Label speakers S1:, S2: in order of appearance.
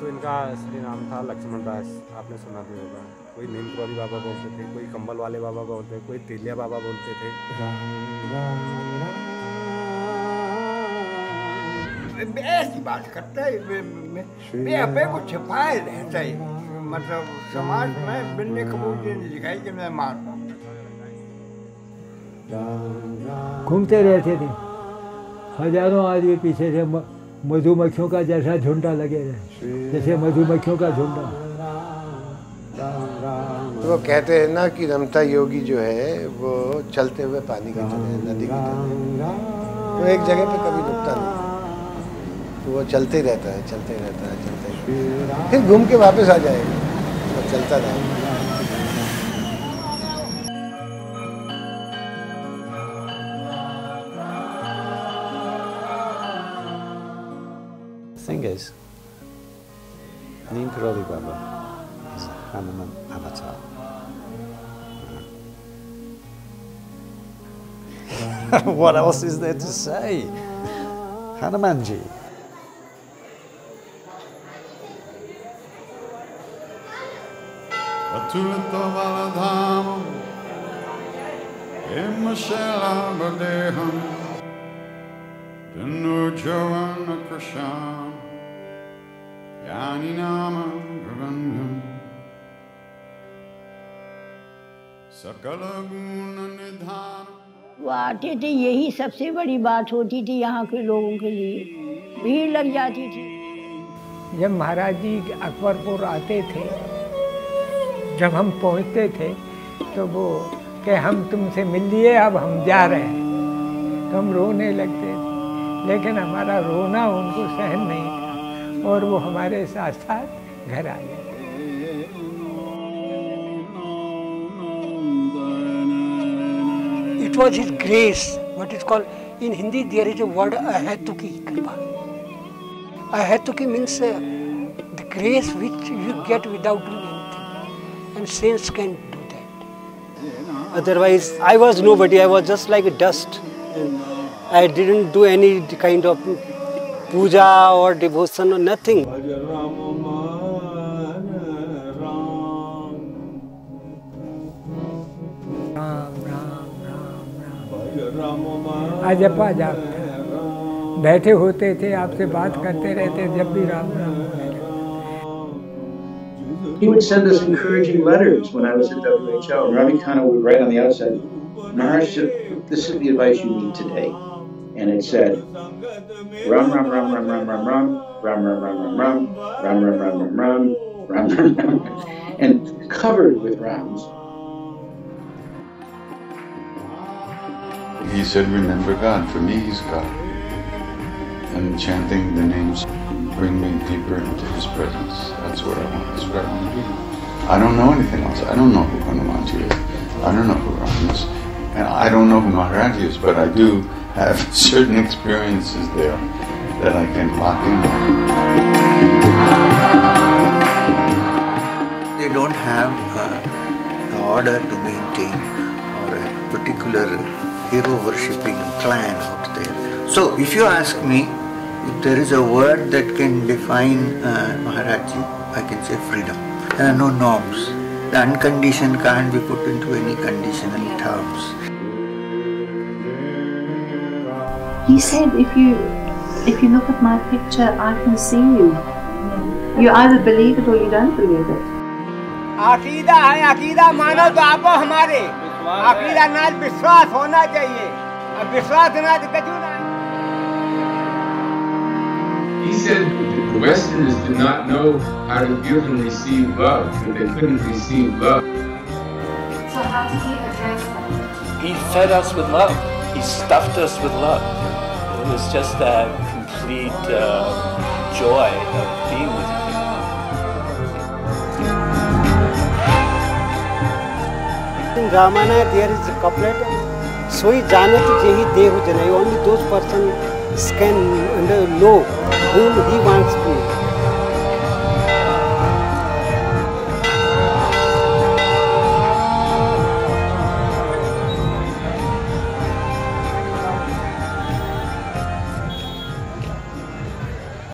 S1: तो इनका असली नाम था लक्ष्मण दास। आपने सुना भी होगा। कोई नीमक्रौली बाबा बोलते थे कोई कंबल वाले बाबा बोलते थे कोई तेलिया बाबा बोलते थे।
S2: ऐसी बात करता है मैं- अपने को छिपाए रहता है। मतलब समाज में बिन्ने कबूल नहीं दिखाई कि मैं मार
S3: घूमते रहते थे। हज़ारों आदमी पीछे से मधुमक्खियों का जैसा झुंडा लगे रहे। जैसे मधुमक्खियों का झुंडा।
S4: तो वो कहते हैं ना कि रमता योगी जो है वो चलते हुए पानी की तरह नदी की तरह वो एक जगह पे कभी रुकता नहीं। तो वो चलते रहता है चलते रहता है चलते रहता है। फिर घूम के वापस आ जाएगा। तो चलता रहेगा।
S5: Thing is, Neem Karoli Baba is a Hanuman avatar. what else is there to say? Hanumanji.
S6: गगन्धं सकलगुणनिधानम्
S7: वो आते थे यही सबसे बड़ी बात होती थी यहाँ के लोगों के लिए भीड़ लग जाती थी
S8: जब महाराज जी अकबरपुर आते थे जब हम पहुँचते थे तो वो कि हम तुमसे मिल लिए अब हम जा रहे हैं तो हम रोने लगते लेकिन हमारा रोना उनको सहन नहीं था और वो हमारे साथ साथ घर आ गए।
S9: It was his grace what is called in Hindi there is word अहेतुकी कृपा अहेतुकी means the grace which you get without doing and sense can do that
S10: otherwise I was nobody I was just like dust I didn't do any kind of puja or devotion or nothing.
S8: Ram Ram Ram Ram अजपा जाप था बैठे होते थे आपसे बात करते रहते जब भी राम राम होने लगे।
S11: He would send us encouraging letters when I was at WHO. And Ravi Khanna would write on the outside, Maharaj said, this is the advice you need today. And it said, Ram Ram Ram Ram Ram, Ram Ram Ram Ram Ram, Ram Ram Ram Ram Ram, Ram Ram Ram Ram, and covered with Rams.
S6: He said, Remember God. For me, He's God. And chanting the names bring me deeper into His presence. That's what I want. That's what I want to do. I don't know anything else. I don't know who Hanumanji is. I don't know who Ram is. And I don't know who Maharaj is, but I do have certain experiences there that I can lock in
S12: They don't have uh, the order to maintain or a particular hero worshipping clan out there. So, if you ask me if there is a word that can define uh, Maharajji, I can say freedom. There are no norms. The unconditioned can't be put into any conditional terms.
S13: He said, if you if you look at my picture, I can see you. You either believe it or you don't believe it.
S2: अकीदा है अकीदा मानो तो आपो हमारे अकीदा नाल विश्वास होना चाहिए अब विश्वास ना तो कछु ना
S14: He said the Westerners did not know how to give and receive love, and they couldn't receive love.
S13: So how did he address that?
S15: He fed us with love. He stuffed us with love. It was just that complete uh, joy of being with him.
S10: In Ramayana, there is a couplet, Soi janat jehi dehu janai. Only those persons can know whom he wants to